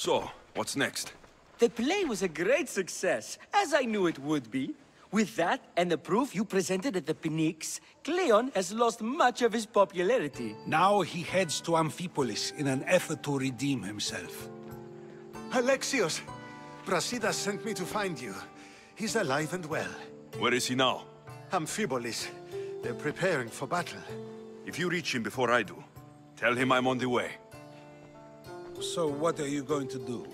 So, what's next? The play was a great success, as I knew it would be. With that, and the proof you presented at the Pnyx, Cleon has lost much of his popularity. Now he heads to Amphipolis in an effort to redeem himself. Alexios! Brasidas sent me to find you. He's alive and well. Where is he now? Amphipolis. They're preparing for battle. If you reach him before I do, tell him I'm on the way. So what are you going to do?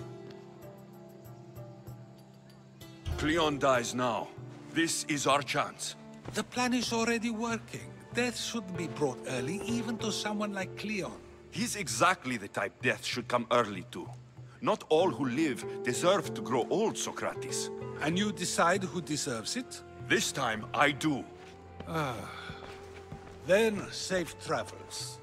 Cleon dies now. This is our chance. The plan is already working. Death should be brought early, even to someone like Cleon. He's exactly the type death should come early to. Not all who live deserve to grow old, Socrates. And you decide who deserves it? This time, I do. Ah. Then, safe travels.